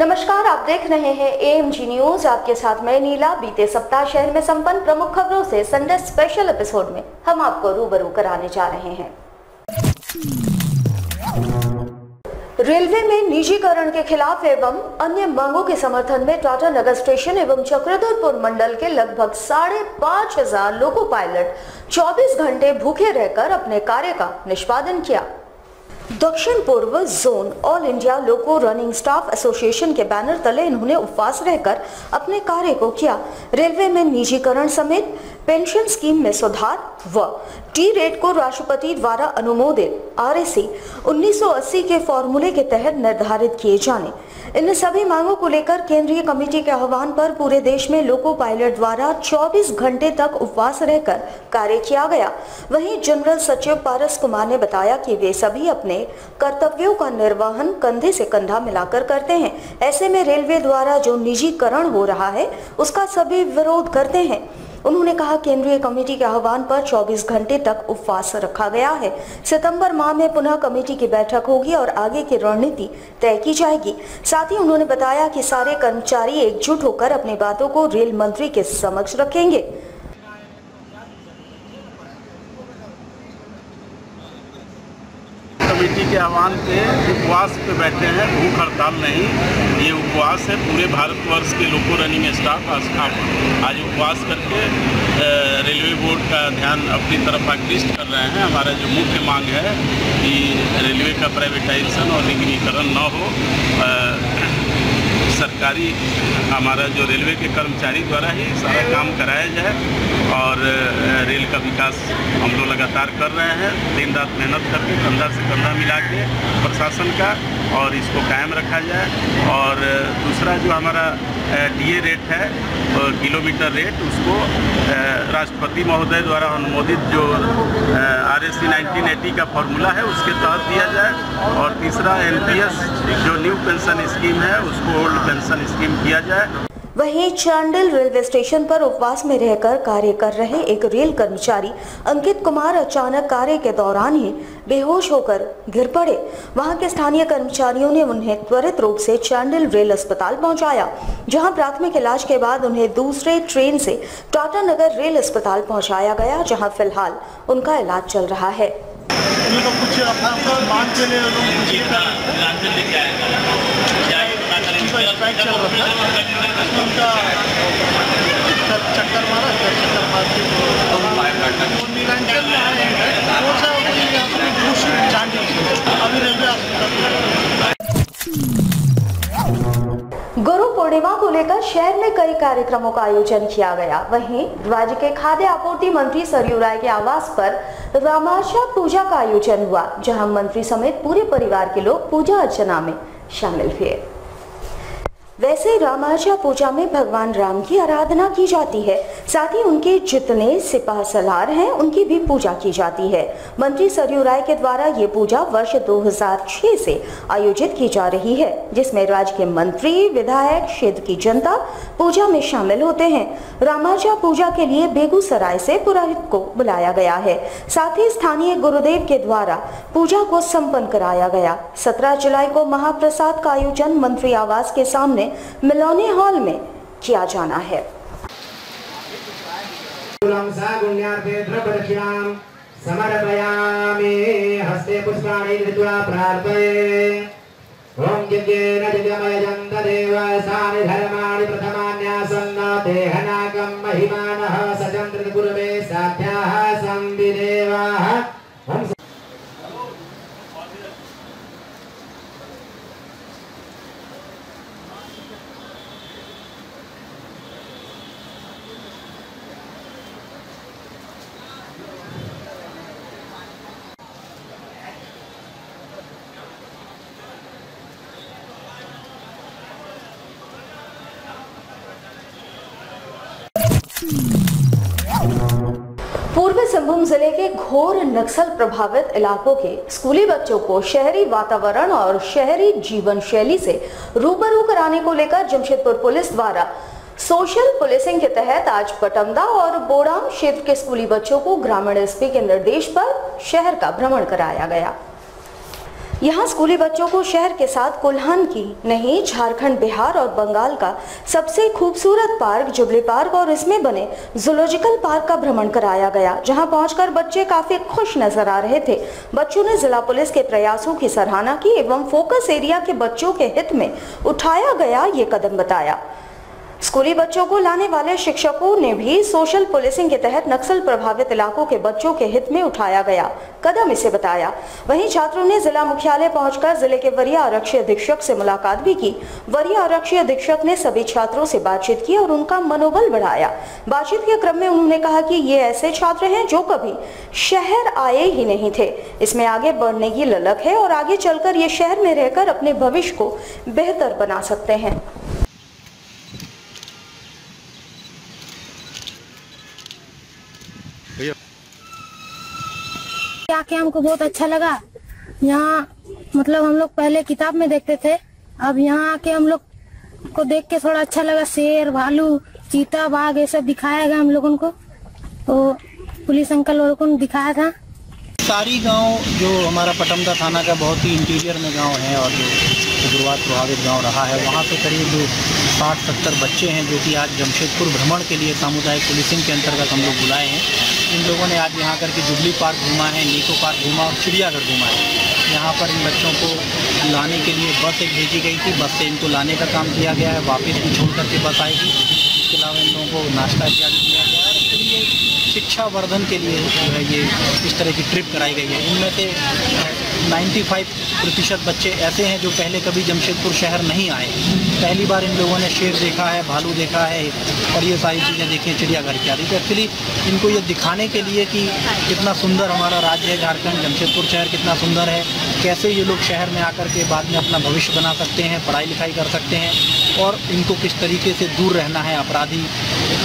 नमस्कार, आप देख रहे हैं एएमजी न्यूज़ आपके साथ मैं नीला। बीते सप्ताह शहर में संपन्न प्रमुख खबरों से संडे स्पेशल एपिसोड में हम आपको रूबरू कराने जा रहे हैं। रेलवे में निजीकरण के खिलाफ एवं अन्य मांगों के समर्थन में टाटा नगर स्टेशन एवं चक्रधरपुर मंडल के लगभग साढ़े पाँच हज़ार लोको पायलट 24 घंटे भूखे रहकर अपने कार्य का निष्पादन किया। दक्षिण पूर्व zone all India loco running staff association के बैनर तले इन्होंने उपवास रहकर अपने कार्य को किया। रेलवे में निजीकरण समेत पेंशन स्कीम में सुधार व टी रेट को राष्ट्रपति द्वारा अनुमोदित, आरएसी 1980 के फॉर्मूले के तहत निर्धारित किए जाने। इन सभी मांगों को लेकर केंद्रीय कमेटी के आह्वान पर पूरे देश में लोको पायलट द्वारा 24 घंटे तक उपवास रहकर कार्य किया गया। वहीं जनरल सचिव पारस कुमार ने बताया कि वे सभी अपने कर्तव्यों का निर्वहन कंधे से कंधा मिलाकर करते हैं। ऐसे में रेलवे द्वारा जो निजीकरण हो रहा है, उसका सभी विरोध करते हैं। उन्होंने कहा, केंद्रीय कमेटी के आह्वान पर 24 घंटे तक उपवास रखा गया है। सितंबर माह में पुनः कमेटी की बैठक होगी और आगे की रणनीति तय की जाएगी। साथ ही उन्होंने बताया कि सारे कर्मचारी एकजुट होकर अपनी बातों को रेल मंत्री के समक्ष रखेंगे कमेटी के आह्वान पे उपवास पे बैठे हैं, भूख हड़ताल नहीं, ये उपवास है, पूरे भारतवर्ष के लोको रनिंग स्टाफ स्टाफ आज उपवास करके रेलवे बोर्ड का ध्यान अपनी तरफ़ आकृष्ट कर रहे हैं। हमारा जो मुख्य मांग है कि रेलवे का प्राइवेटाइजेशन और निगमीकरण न हो सरकारी हमारा जो रेलवे के कर्मचारी द्वारा ही सारा काम कराया जाए और रेल का विकास हम लोग लगातार कर रहे हैं। दिन रात मेहनत करके कंधा से कंधा मिला के प्रशासन का और इसको कायम रखा जाए। और दूसरा जो हमारा डीए रेट है किलोमीटर रेट उसको राष्ट्रपति महोदय द्वारा अनुमोदित जो आर एस सी का फॉर्मूला है, उसके तहत दिया जाए। और तीसरा एनपीएस जो न्यू पेंशन स्कीम है, उसको ओल्ड पेंशन स्कीम किया जाए। वहीं चांडिल रेलवे स्टेशन पर उपवास में रहकर कार्य कर रहे एक रेल कर्मचारी अंकित कुमार अचानक कार्य के दौरान ही बेहोश होकर गिर पड़े। वहाँ के स्थानीय कर्मचारियों ने उन्हें त्वरित रूप से चांडिल रेल अस्पताल पहुँचाया जहाँ प्राथमिक इलाज के बाद उन्हें दूसरे ट्रेन से टाटा नगर रेल अस्पताल पहुँचाया गया जहाँ फ़िलहाल उनका इलाज चल रहा है। चल रहा था। उनका चक्कर मारा चक्कर नीलांचल में आए हैं। वो चांदी अभी रेलवे गुरु पूर्णिमा को लेकर शहर में कई कार्यक्रमों का आयोजन किया गया। वहीं राज्य के खाद्य आपूर्ति मंत्री सरयू राय के आवास पर रामाशा पूजा का आयोजन हुआ, जहाँ मंत्री समेत पूरे परिवार के लोग पूजा अर्चना में शामिल हुए वैसे रामाचा पूजा में भगवान राम की आराधना की जाती है। साथ ही उनके जितने सिपाह सलार हैं, उनकी भी पूजा की जाती है। मंत्री सरयू राय के द्वारा ये पूजा वर्ष 2006 से आयोजित की जा रही है, जिसमें राज्य के मंत्री, विधायक, क्षेत्र की जनता पूजा में शामिल होते हैं। रामाचा पूजा के लिए बेगूसराय से पुरोहित को बुलाया गया है। साथ ही स्थानीय गुरुदेव के द्वारा पूजा को संपन्न कराया गया। 17 जुलाई को महाप्रसाद का आयोजन मंत्री आवास के सामने मिलोनी हॉल में किया जाना है। समर्पयामि महिमानः सचन्द्रपुरवे साध्याः ॐ पूर्वी सिंहभूम ज़िले के घोर नक्सल प्रभावित इलाकों के स्कूली बच्चों को शहरी वातावरण और शहरी जीवन शैली से रूबरू कराने को लेकर जमशेदपुर पुलिस द्वारा सोशल पुलिसिंग के तहत आज पटमदा और बोड़ाम क्षेत्र के स्कूली बच्चों को ग्रामीण एसपी के निर्देश पर शहर का भ्रमण कराया गया। यहाँ स्कूली बच्चों को शहर के साथ कुल्हान की नहीं, झारखंड, बिहार और बंगाल का सबसे खूबसूरत पार्क जुबली पार्क और इसमें बने जूलॉजिकल पार्क का भ्रमण कराया गया, जहाँ पहुंचकर बच्चे काफ़ी खुश नज़र आ रहे थे। बच्चों ने जिला पुलिस के प्रयासों की सराहना की एवं फोकस एरिया के बच्चों के हित में उठाया गया ये कदम बताया। स्कूली बच्चों को लाने वाले शिक्षकों ने भी सोशल पुलिसिंग के तहत नक्सल प्रभावित इलाकों के बच्चों के हित में उठाया गया। कदम इसे बताया। वहीं छात्रों ने जिला मुख्यालय पहुंचकर ज़िले के वरीय आरक्षी अधीक्षक से मुलाकात भी की। वरीय आरक्षी अधीक्षक ने सभी छात्रों से बातचीत की और उनका मनोबल बढ़ाया। बातचीत के क्रम में उन्होंने कहा कि ये ऐसे छात्र हैं जो कभी शहर आए ही नहीं थे। इसमें आगे बढ़ने की ललक है और आगे चलकर ये शहर में रहकर अपने भविष्य को बेहतर बना सकते हैं। आके हमको बहुत अच्छा लगा। यहाँ मतलब हम लोग पहले किताब में देखते थे। अब यहाँ आके हम लोग को देख के थोड़ा अच्छा लगा। शेर, भालू, चीता, बाघ, ये सब दिखाया गया हम लोगों को। तो पुलिस अंकल लोगों ने दिखाया था। सारी गाँव, जो हमारा पटमदा थाना का बहुत ही इंटीरियर में गाँव है और जो उग्रवाद प्रभावित गाँव रहा है, वहाँ से करीब साठ सत्तर बच्चे हैं, जो कि आज जमशेदपुर भ्रमण के लिए सामुदायिक पुलिसिंग के अंतर्गत हम लोग बुलाए हैं। इन लोगों ने आज यहाँ करके जुबली पार्क घूमा है, नीको पार्क घूमा और चिड़ियाघर घूमा है। यहाँ पर इन बच्चों को लाने के लिए बस एक भेजी गई थी। बस से इनको लाने का काम किया गया है, वापस भी छोड़ करके बस आएगी। इसके अलावा इन लोगों को नाश्ता किया गया है। शिक्षा वर्धन के लिए जो है ये इस तरह की ट्रिप कराई गई है। इनमें से 95 प्रतिशत बच्चे ऐसे हैं जो पहले कभी जमशेदपुर शहर नहीं आए। पहली बार इन लोगों ने शेर देखा है, भालू देखा है और ये सारी चीज़ें देखी चिड़ियाघर इत्यादि तो एक्चुअली इनको ये दिखाने के लिए कि कितना सुंदर हमारा राज्य है, झारखंड, जमशेदपुर शहर कितना सुंदर है, कैसे ये लोग शहर में आकर के बाद में अपना भविष्य बना सकते हैं पढ़ाई लिखाई कर सकते हैं और इनको किस तरीके से दूर रहना है अपराधी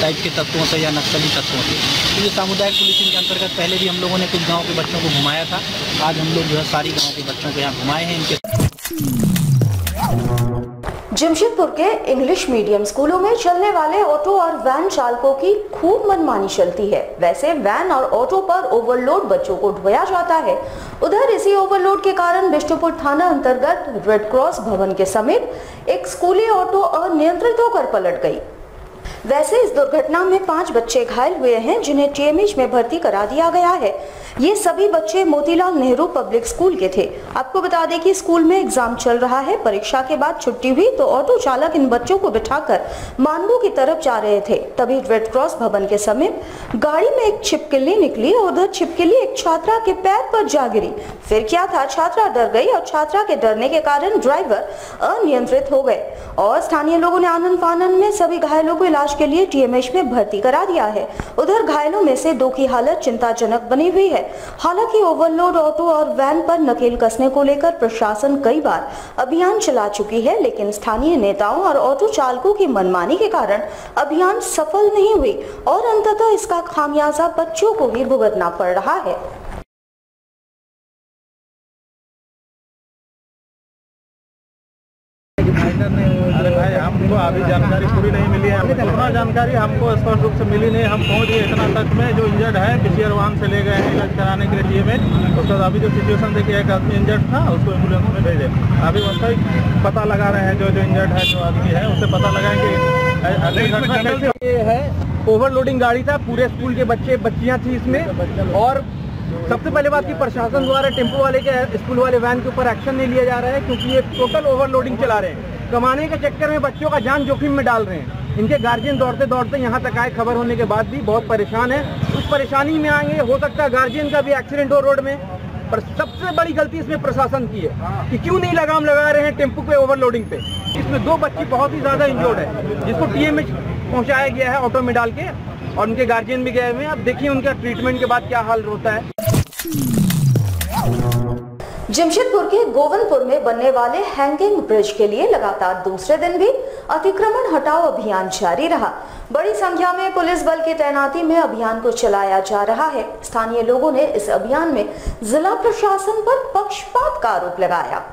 टाइप के तत्वों से या नक्सली तत्वों से। तो ये सामुदायिक पुलिसिंग के अंतर्गत पहले भी हम लोगों ने कुछ गाँव के बच्चों को घुमाया था। आज हम लोग जो है सारी गाँव के बच्चों को यहाँ घुमाए हैं इनके जमशेदपुर के इंग्लिश मीडियम स्कूलों में चलने वाले ऑटो और वैन चालकों की खूब मनमानी चलती है। वैसे वैन और ऑटो पर ओवरलोड बच्चों को ढोया जाता है। उधर इसी ओवरलोड के कारण बिष्णुपुर थाना अंतर्गत रेड क्रॉस भवन के समीप एक स्कूली ऑटो अनियंत्रित होकर पलट गई। वैसे इस दुर्घटना में पाँच बच्चे घायल हुए हैं, जिन्हें टीएमएच में भर्ती करा दिया गया है। ये सभी बच्चे मोतीलाल नेहरू पब्लिक स्कूल के थे। आपको बता दें कि स्कूल में एग्ज़ाम चल रहा है। परीक्षा के बाद छुट्टी हुई तो ऑटो चालक इन बच्चों को बिठाकर मानगो की तरफ़ जा रहे थे। तभी रेड क्रॉस भवन के समीप गाड़ी में एक छिपकली निकली और उधर छिपकली एक छात्रा के पैर पर जा गिरी। फिर क्या था? छात्रा डर गई और छात्रा के डरने के कारण ड्राइवर अनियंत्रित हो गए। और स्थानीय लोगों ने आनंद फानन में सभी घायलों को इलाज के लिए टीएमएच में भर्ती करा दिया है। उधर घायलों में से दो की हालत चिंताजनक बनी हुई है। हालाँकि ओवरलोड ऑटो और वैन पर नकेल कसने को लेकर प्रशासन कई बार अभियान चला चुकी है, लेकिन स्थानीय नेताओं और ऑटो चालकों की मनमानी के कारण अभियान सफल नहीं हुई और अंततः इसका खामियाजा बच्चों को भी भुगतना पड़ रहा है अरे भाई हमको अभी जानकारी पूरी नहीं मिली है हमको पूरा जानकारी हमको स्पष्ट रूप से मिली नहीं। हम पहुँच गए इतना तक में जो इंजर्ड है किसी वाहन से ले गए हैं इलाज कराने के लिए में उसके अभी जो सिचुएशन देखिए एक आदमी इंजर्ड था उसको एंबुलेंस में भेजे। अभी ही पता लगा रहे हैं जो जो इंजर्ड है जो आदमी है उससे पता लगाएँ कि अगली घटना कैसे ये है ओवरलोडिंग गाड़ी था पूरे स्कूल के बच्चे बच्चियाँ थी इसमें। और सबसे पहले बात की प्रशासन द्वारा टेंपो वाले के स्कूल वाले वैन के ऊपर एक्शन नहीं लिया जा रहा है क्योंकि ये टोटल ओवरलोडिंग चला रहे हैं। कमाने के चक्कर में बच्चों का जान जोखिम में डाल रहे हैं। इनके गार्जियन दौड़ते दौड़ते यहाँ तक आए। खबर होने के बाद भी बहुत परेशान है। उस परेशानी में आएँगे, हो सकता है गार्जियन का भी एक्सीडेंट हो रोड में, पर सबसे बड़ी गलती इसमें प्रशासन की है कि क्यों नहीं लगाम लगा रहे हैं टेंपो पे ओवरलोडिंग पे। इसमें दो बच्ची बहुत ही ज़्यादा इंजोर्ड है, जिसको टीएमएच पहुँचाया गया है ऑटो में डाल के, और उनके गार्जियन भी गए हुए हैं। अब देखिए उनका ट्रीटमेंट के बाद क्या हाल होता है। जमशेदपुर के गोविंदपुर में बनने वाले हैंगिंग ब्रिज के लिए लगातार दूसरे दिन भी अतिक्रमण हटाओ अभियान जारी रहा। बड़ी संख्या में पुलिस बल की तैनाती में अभियान को चलाया जा रहा है। स्थानीय लोगों ने इस अभियान में जिला प्रशासन पर पक्षपात का आरोप लगाया।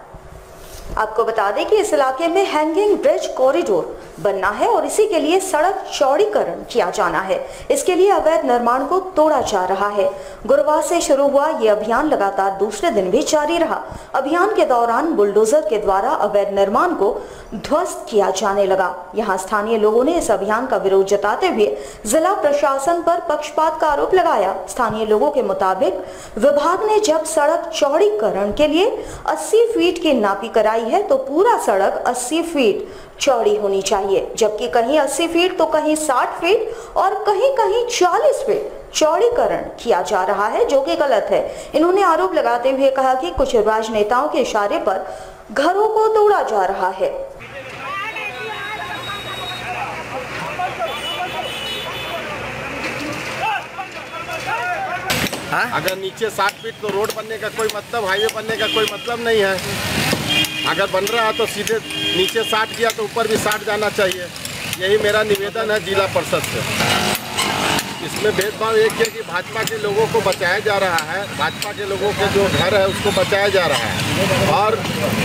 आपको बता दें कि इस इलाके में हैंगिंग ब्रिज कॉरिडोर बनना है और इसी के लिए सड़क चौड़ीकरण किया जाना है। इसके लिए अवैध निर्माण को तोड़ा जा रहा है। गुरुवार से शुरू हुआ ये अभियान लगातार दूसरे दिन भी जारी रहा। अभियान के दौरान बुलडोजर के द्वारा अवैध निर्माण को ध्वस्त किया जाने लगा। यहाँ स्थानीय लोगों ने इस अभियान का विरोध जताते हुए जिला प्रशासन पर पक्षपात का आरोप लगाया। स्थानीय लोगों के मुताबिक विभाग ने जब सड़क चौड़ीकरण के लिए 80 फीट की नापी कराई है तो पूरा सड़क 80 फीट चौड़ी होनी चाहिए। जबकि कहीं 80 फीट तो कहीं 60 फीट और कहीं कहीं 40 फीट चौड़ीकरण किया जा रहा है जो कि गलत है। इन्होंने आरोप लगाते हुए कहा कि कुछ राजनेताओं के इशारे पर घरों को तोड़ा जा रहा है? अगर नीचे साठ फीट तो रोड बनने का कोई मतलब हाईवे बनने का कोई मतलब नहीं है। अगर बन रहा है तो सीधे नीचे साठ किया तो ऊपर भी साठ जाना चाहिए। यही मेरा निवेदन है जिला परिषद से। इसमें भेदभाव एक है कि भाजपा के लोगों को बचाया जा रहा है। भाजपा के लोगों के जो घर है उसको बचाया जा रहा है। और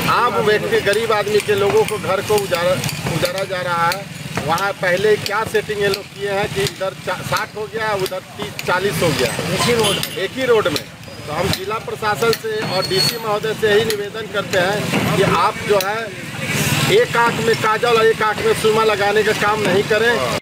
आम व्यक्ति गरीब आदमी के लोगों को घर को उजारा उजारा जा रहा है। वहाँ पहले क्या सेटिंग ये लोग किए हैं कि इधर साठ हो गया, उधर तीस, चालीस हो गया। एक ही रोड एक ही रोड में। तो हम जिला प्रशासन से और डीसी महोदय से यही निवेदन करते हैं कि आप जो है, एक आँख में काजल और एक आँख में सुरमा लगाने का काम नहीं करें।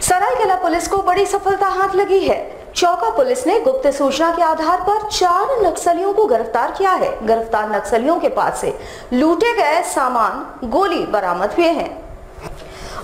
सरायकेला पुलिस को बड़ी सफलता हाथ लगी है। चौका पुलिस ने गुप्त सूचना के आधार पर चार नक्सलियों को गिरफ़्तार किया है। गिरफ़्तार नक्सलियों के पास से लूटे गए सामान गोली बरामद हुए हैं।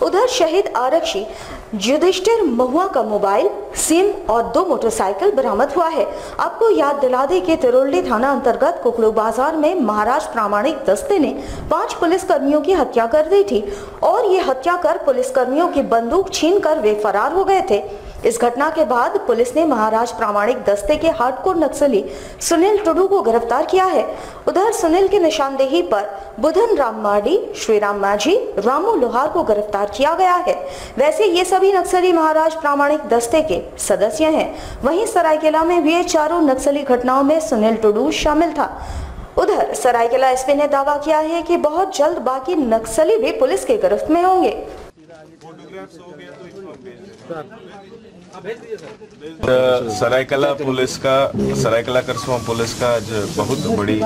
उधर शहीद आरक्षी युधिष्ठिर महुआ का मोबाइल, सिम और दो मोटरसाइकिल बरामद हुआ है। आपको याद दिला दे कि तिरोल्डी थाना अंतर्गत कुकड़ू बाज़ार में महाराज प्रामाणिक दस्ते ने पाँच पुलिस कर्मियों की हत्या कर दी थी और ये हत्या कर पुलिस कर्मियों की बंदूक छीन कर वे फरार हो गए थे। इस घटना के बाद पुलिस ने महाराज प्रामाणिक दस्ते के हार्डकोर नक्सली सुनील टुडू को गिरफ़्तार किया है। उधर सुनील की निशानदेही पर बुधन राम मार्डी श्रीराम माझी रामू लोहार को गिरफ़्तार किया गया है। वैसे ये सभी नक्सली महाराज प्रामाणिक दस्ते के सदस्य हैं। वहीं सरायकेला में हुए चारों नक्सली घटनाओं में सुनील टुडू शामिल था। उधर सरायकेला एसपी ने दावा किया है कि बहुत जल्द बाकी नक्सली भी पुलिस के गिरफ्त में होंगे। सरायकला पुलिस का, सरायकला करसवा पुलिस का आज बहुत बड़ी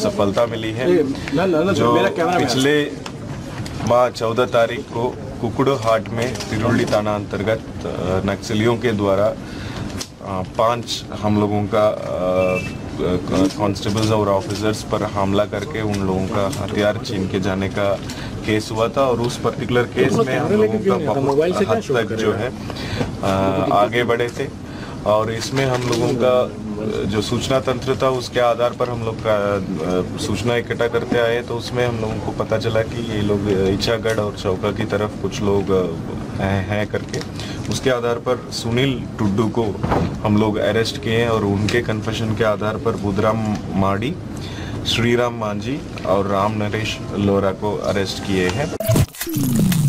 सफलता मिली है, जो पिछले माह चौदह तारीख को कुकड़ो हाट में तिरुल्ली थाना अंतर्गत नक्सलियों के द्वारा पाँच हम लोगों का, कांस्टेबल्स और ऑफिसर्स पर हमला करके उन लोगों का हथियार छीन के जाने का केस हुआ था और उस पर्टिकुलर केस में हम लोगों का बहुत हद तक जो है आ, आगे बढ़े थे। और इसमें हम लोगों का जो सूचना तंत्र था उसके आधार पर हम लोग का सूचना इकट्ठा करते आए। तो उसमें हम लोगों को पता चला कि ये लोग इच्छागढ़ और चौका की तरफ़ कुछ लोग हैं हैं करके। उसके आधार पर सुनील टुड्डू को हम लोग अरेस्ट किए और उनके कन्फेशन के आधार पर बुधराम माड़ी श्रीराम मांझी और राम नरेश लोरा को अरेस्ट किए हैं।